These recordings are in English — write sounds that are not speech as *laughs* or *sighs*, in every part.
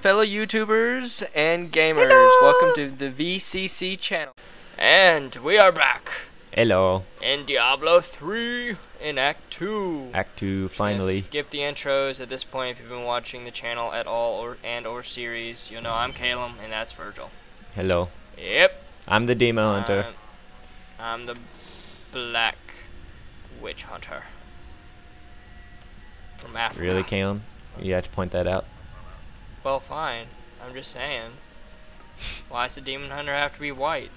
fellow YouTubers and gamers. Welcome to the VCC channel. And we are back Hello. in Diablo 3 in Act 2. Act 2, finally. Skip the intros at this point if you've been watching the channel at all or and or series. You'll know I'm Calum and that's Virgil. Hello. Yep. I'm the demon um, hunter. I'm, I'm the Black Witch Hunter. From Africa. really, Caleb? You have to point that out. Well, fine. I'm just saying. Why does the demon hunter have to be white?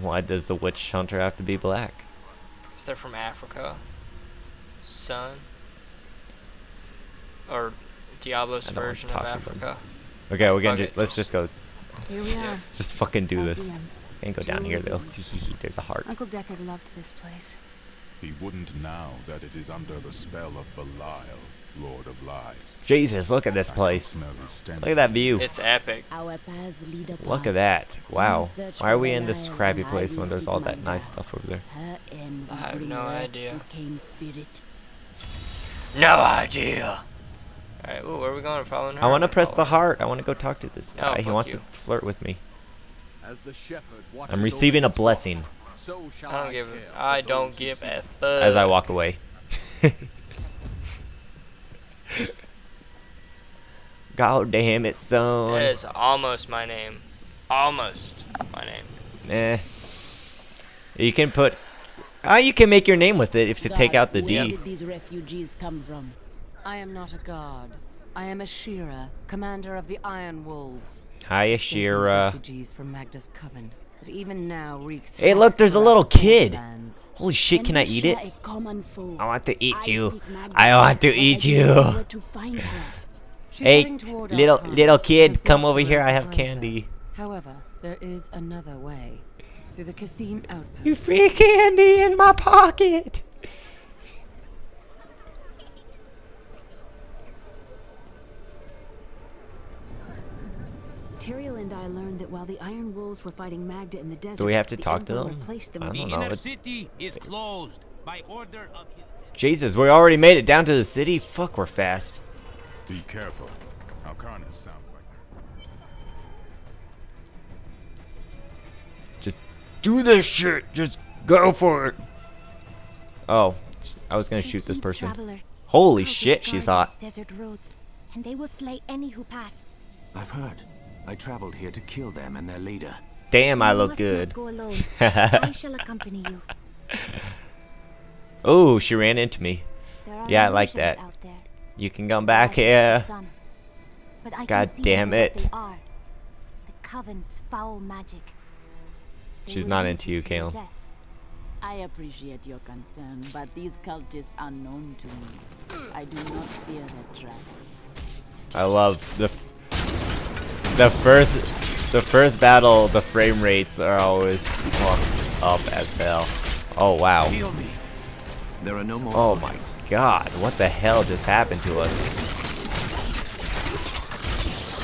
Why does the witch hunter have to be black? Because they're from Africa. Son. Or Diablo's I don't want version of talk to them. Africa. Okay, we're gonna Fuck ju- let's just- just go. Here we are. Just fucking do this. Can't go down here though. There's a heart. Uncle Deckard loved this place. He wouldn't now that it is under the spell of Belial, Lord of Lies. Jesus, look at this place. smell his stench Look at that view. It's epic. Our paths lead apart. Look at that. Wow. Why are we in this crappy place when there's all that nice stuff over there? I have no idea. to Cain's spirit. No idea. Alright, ooh, where are we going? Following her? I want to press the oh. heart. I want to go talk to this No, guy. he wants you. to flirt with me. As the shepherd watches I'm receiving a blessing so shall I don't give care a, I don't give a fuck. as I walk away. *laughs* God damn it, son. That is almost my name. Almost my name. Eh. You can put. Ah, you can make your name with it if you take out the where D. did these refugees come from? I am not a god. I am Asheara, commander of the Iron Wolves. Hi, Save these Asheara. refugees from Magda's coven, But even now reeks Hey, look, there's a little kid. Borderlands. Holy shit, can I eat it? A common foe. I want to eat you. seek I want to eat do not know you. She's Hey, heading toward our little little kid, come over here. I have behind her. candy. However, there is another way. Through the Kasim outpost. You free candy in my pocket. Tyrael and I learned that while the Iron Wolves were fighting Magda in the desert, Do we have to the talk to Emperor them? replaced them I don't The know. inner city is closed by order of his Jesus, we already made it down to the city. Fuck, we're fast. Be careful. Alcarnus sounds like Just do this shit. Just go for it. Oh, I was gonna shoot this person. traveler. Holy Cultists shit, she's guard hot. Desert roads, and they will slay any who pass. I've heard. I traveled here to kill them and their leader. Damn, I look good. go alone. *laughs* I shall accompany you. oh, she ran into me. Yeah, I like illusions that. Out there. You can come back here. some. But I God can damn it. They are. The coven's foul magic. She's not into you, to Caleb. I appreciate your concern, but these cultists are known to me. I do not fear their traps. I love the the first the first battle. The frame rates are always fucked up as hell. Oh wow. Heal me. There are no more. Oh my god. What the hell just happened to us?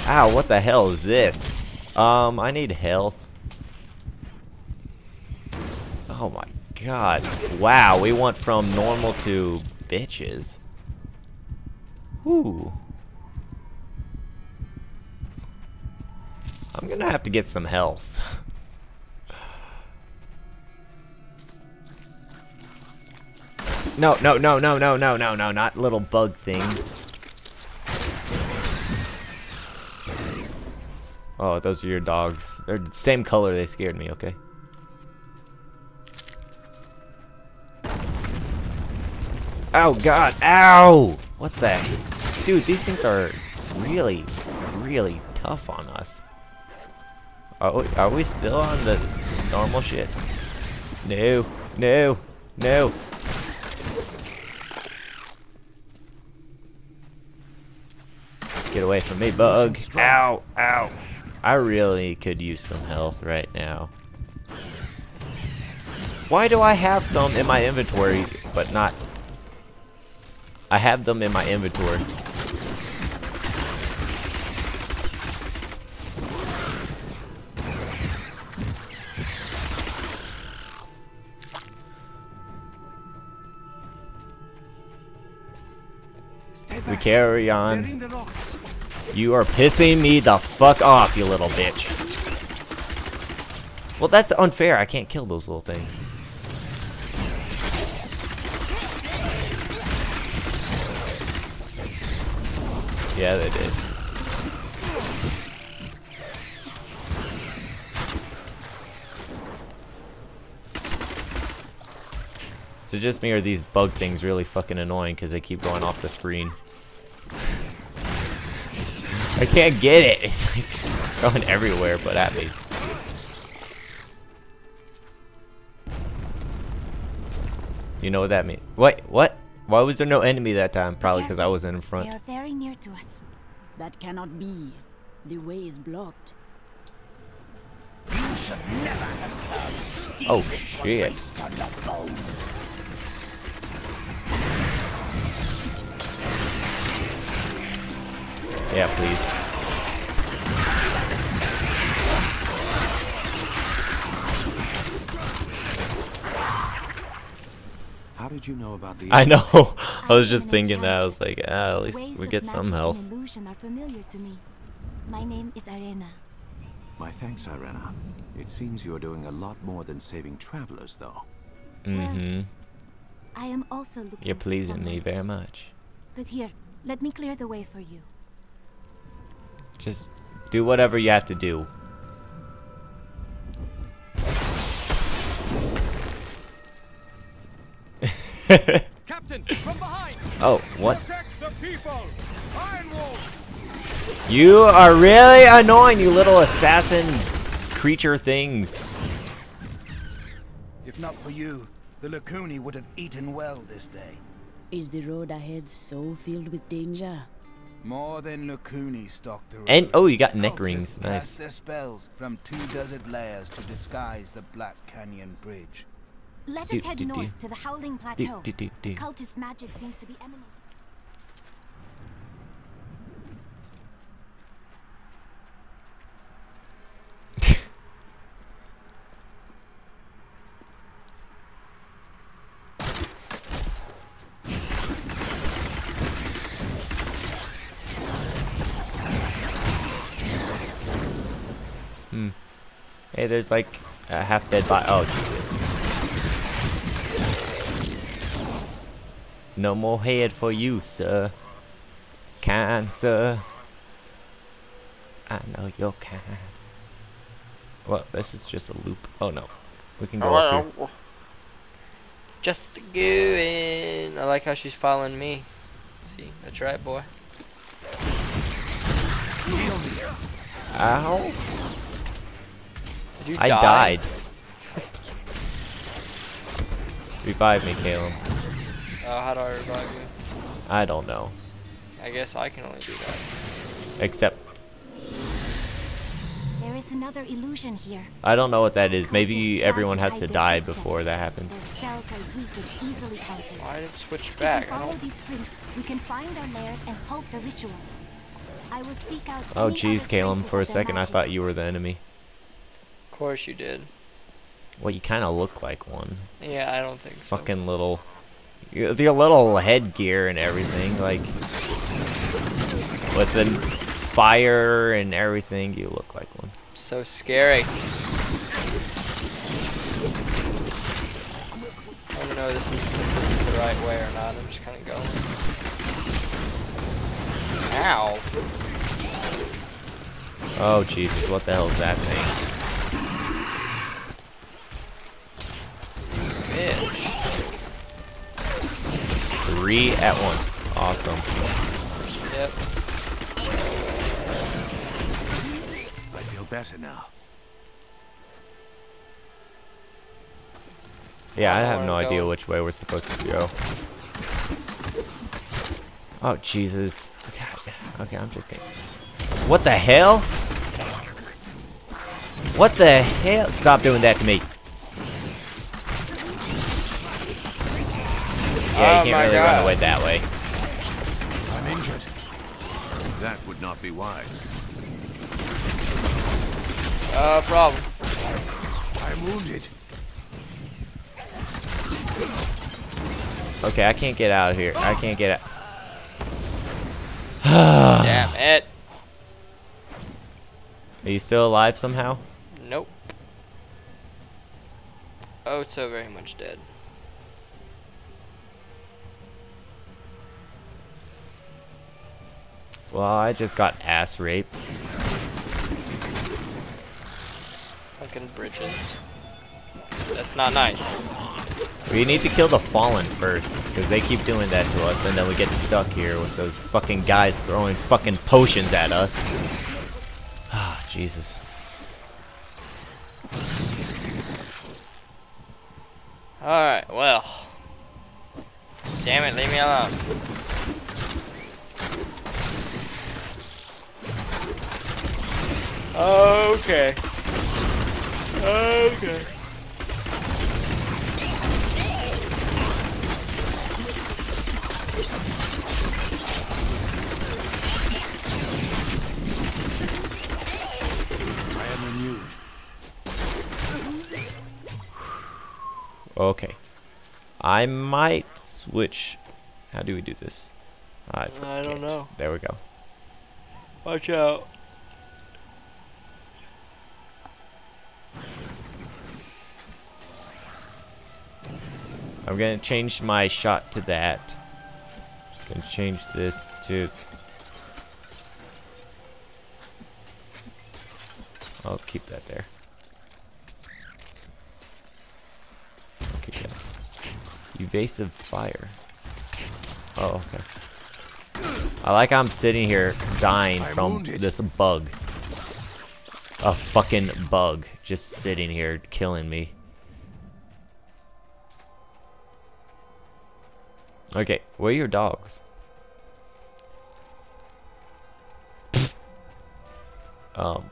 Ow, what the hell is this? Um, I need health. Oh my god. Wow, we went from normal to bitches. Whew. I'm gonna have to get some health. *laughs* No, no, no, no, no, no, no, no, not little bug thing. Oh, those are your dogs. They're the same color, they scared me, okay? Oh god, ow! What the? Dude, these things are really, really tough on us. Are we, are we still on the normal shit? No, no, no. Get away from me, bug. Ow, ow. I really could use some health right now. Why do I have some in my inventory, but not... I have them in my inventory. We carry on. You are pissing me the fuck off, you little bitch. Well, that's unfair. I can't kill those little things. Yeah, they did. So just me or these bug things really fucking annoying because they keep going off the screen. I can't get it. *laughs* It's like going everywhere but at me. You know what that means? What? What? Why was there no enemy that time? Probably because I wasn't in They are very near to us. That cannot be. The way is blocked. You should never have come. Oh shit! Yeah, please. How did you know about the... I know. *laughs* I was just thinking that. I was like, ah, at least ways we get some magic health. are familiar to me. My name is Arena. My thanks, Irena. It seems you're doing a lot more than saving travelers, though. Mm-hmm. I am also looking You're for pleasing me very much. But here, let me clear the way for you. Just do whatever you have to do. *laughs* Captain, from behind! oh, what? Protect the people! Iron Wolf! You are really annoying, you little assassin creature things. If not for you, the Lacuni would have eaten well this day. Is the road ahead so filled with danger? More than Lacuni stalked the road. And oh, you got neck rings. Nice. Cast their spells from two desert layers to disguise the Black Canyon Bridge. Let Do, us head do, do. north to the Howling Plateau. do, do, do. cultist magic seems to be emanating. Hey, there's like a half dead body. Oh, Jesus. No more head for you, sir. Cancer. I know you're kind. Well, this is just a loop. Oh no. We can go up here. Just going. I like how she's following me. See, that's right, boy. Ow. Did you I die? died. Revive me, Caleb. Uh, oh, how do I revive you? I don't know. I guess I can only do that. Except, There is another illusion here. I don't know what that is. Maybe everyone has to die footsteps. before that happens. Their spells are weak and easily countered. Why did it switch If back? we I follow don't. these prints, we can find our lairs and halt the rituals. I will seek out Oh any jeez, other Caleb. For a second, I thought you were the enemy. Of course you did. Well, you kind of look like one. Yeah, I don't think so. Fucking little, your your little headgear and everything, like with the fire and everything. You look like one. So scary. I don't know this is if this is the right way or not. I'm just kind of going. Ow! Oh Jesus, what the hell is that thing? Three at once. Awesome. Yep. I feel better now. Yeah, I have wanna no idea which way we're supposed to go. Oh Jesus. God. Okay, I'm just kidding. What the hell? What the hell? Stop doing that to me. Yeah, Oh you can't my really run away that way. I'm injured. That would not be wise. Uh, problem. I'm wounded. Okay, I can't get out of here. I can't get out. *sighs* Damn it. Are you still alive somehow? Nope. Oh, so very much dead. Well, I just got ass raped. Fucking bridges. That's not nice. We need to kill the fallen first, because they keep doing that to us, and then we get stuck here with those fucking guys throwing fucking potions at us. *sighs* Ah, Jesus. Alright, well. Damn it, leave me alone. Okay. Okay. I am renewed. Okay. I might switch. How do we do this? I, I don't know. There we go. Watch out. I'm gonna change my shot to that. Gonna change this to. I'll keep that there. I'll keep that. Evasive fire. Oh, okay. I like how I'm sitting here dying I'm from wounded. this bug. A fucking bug just sitting here killing me. Okay, where are your dogs? *laughs* um.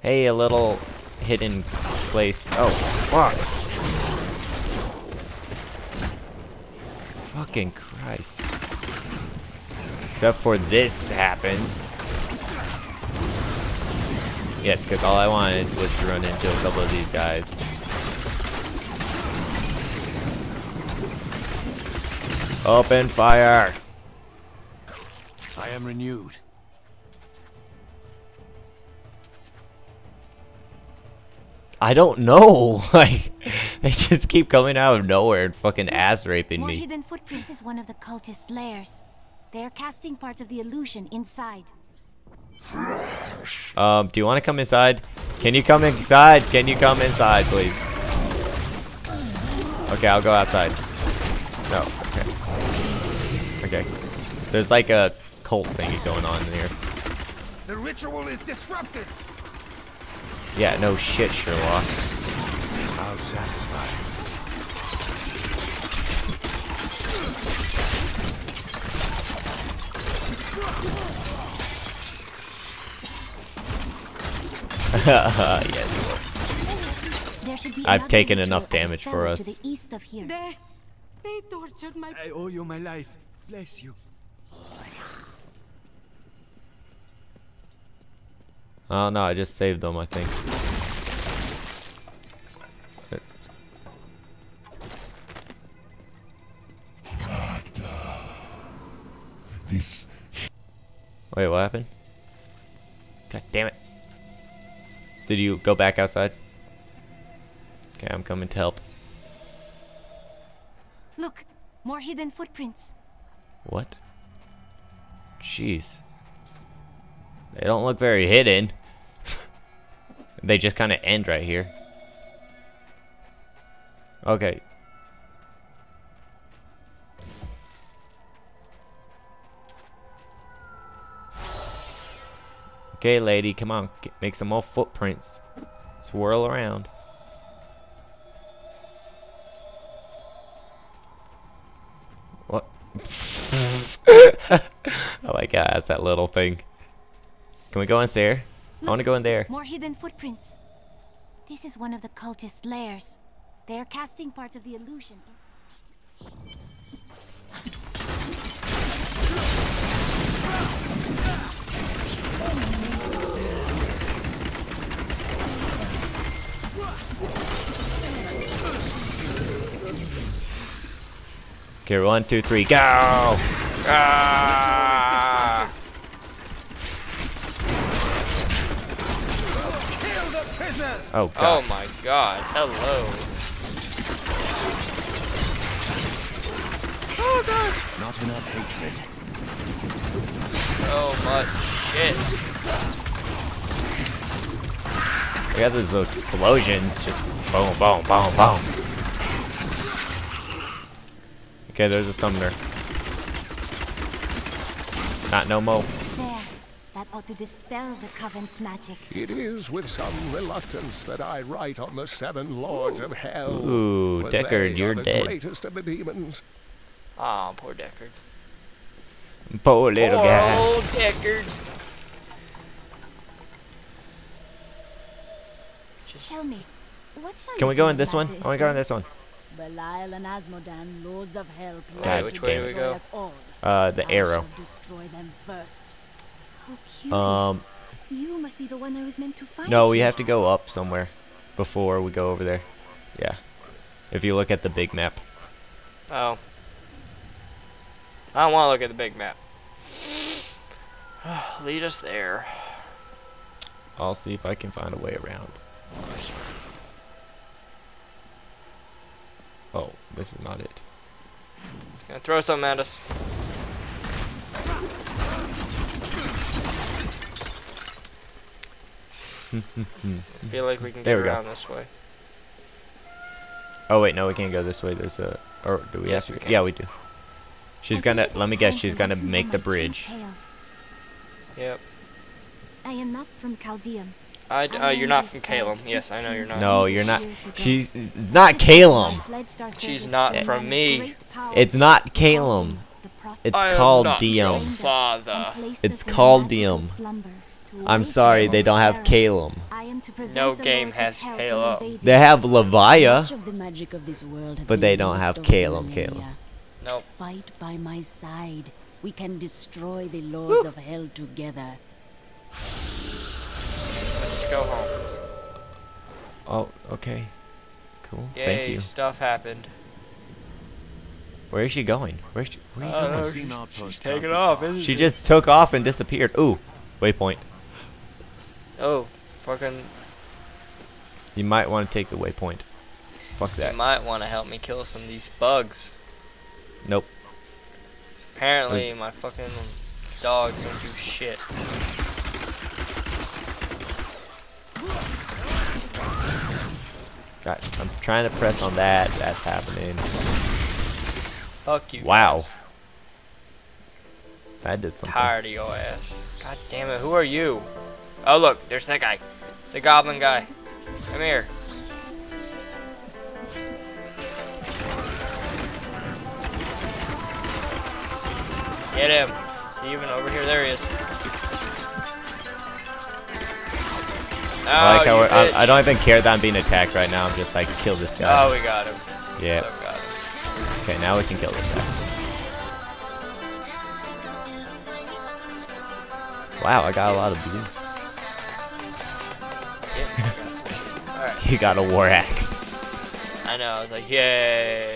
Hey, a little hidden place. Oh, fuck. Fucking Christ. Except for this happens. Yes, because all I wanted was to run into a couple of these guys. Open fire! I am renewed. I don't know. *laughs* Like, they just keep coming out of nowhere and fucking ass raping More me. hidden footprints is one of the cultist lairs. They are casting part of the illusion inside. Um, do you want to come inside? Can you come inside? Can you come inside, please? Okay, I'll go outside. No, okay. Okay. There's like a cult thingy going on in here. The ritual is disrupted. Yeah, no shit, Sherlock. How satisfying. Yes. There should I've taken enough damage for us. The east of here. They, they tortured my. I owe you my life. Bless you. Oh no, I just saved them, I think. Wait, what happened? God damn it. Did you go back outside? Okay, I'm coming to help. Look, more hidden footprints. What? Jeez. They don't look very hidden. *laughs* they just kind of end right here. Okay. Okay, lady, come on. Make some more footprints. Swirl around. What? *laughs* I like how it has that little thing. Can we go in there? I want to go in there. More hidden footprints. This is one of the cultist lairs. They are casting part of the illusion. Okay, one, two, three, go! Ah! Kill the prisoners! Oh Oh god. my god. Hello. Not enough hatred. So much shit. I got those explosions. Just boom, boom, boom, boom. Okay, there's a summoner. Not no mo. There. That ought to dispel the Coven's magic. It is with some reluctance that I write on the seven lords of hell. Ooh, Deckard, they you're are the dead. greatest of the demons. Aw, poor Deckard. Poor little poor guy. old Deckard. Just Tell me, what shall Can we go in this about one? I want to go in this one. Belial and Asmodan, lords of hell, God plan which to way do we destroy go? us all. Uh, the I arrow. shall destroy them first. How. Um, you must be the one I was meant to find. no, we have to go up somewhere before we go over there. Yeah. If you look at the big map. Oh. I don't want to look at the big map. *sighs* Lead us there. I'll see if I can find a way around. Oh, this is not it. Gonna throw something at us. I feel like we can *laughs* get There we go. around this way. Oh wait, no, we can't go this way. There's a. Or do we Yes, have we to? can. Yeah, we do. She's I gonna. Let me guess. She's gonna me to know make the bridge. tale. Yep. I am not from Caldeum. I, I uh, you're not from spells Calum. Yes, I know you're not. No, you're not. She's not Calum. She's not from me. It's not Calum. It's I called not Diom. father. It's called Diom. I'm sorry, they don't have Calum. No game has Calum. They have Levia. Much of the magic of this world has But they don't have over the Calum. Calum. Nope. Fight by my side. We can destroy the lords of hell together. Let's go home. Oh, okay. Cool. Yay, Thank you. stuff happened. Where is she going? Where's she? Where are you I going? know, she's, she's taking not off, isn't She she? just took off and disappeared. Ooh, waypoint. Oh, fucking. You might want to take the waypoint. Fuck that. You might want to help me kill some of these bugs. Nope. Apparently, my fucking dogs don't do shit. God, I'm trying to press on that. That's happening. Fuck you. Wow. guys. That did something. Tired of your ass. God damn it, who are you? Oh look, there's that guy. The goblin guy. Come here. Get him. See even over here, there he is. Oh, I like how you we're, I, I don't even care that I'm being attacked right now. I'm just like, kill this guy. Oh, we got him. Yeah. So got him. Okay, now we can kill this guy. Wow, I got a lot of blue. Yeah, I got some shit. Alright. You *laughs* got a war axe. I know, I was like, yay.